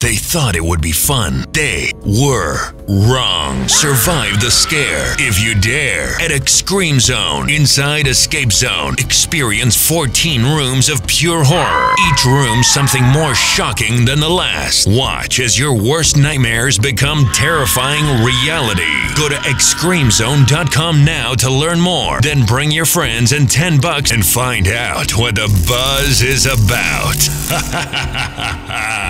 They thought it would be fun. They were wrong. Survive the scare if you dare at Exscream Zone. Inside Escape Zone, experience 14 rooms of pure horror. Each room something more shocking than the last. Watch as your worst nightmares become terrifying reality. Go to exscreamzone.com now to learn more. Then bring your friends and 10 bucks and find out what the buzz is about.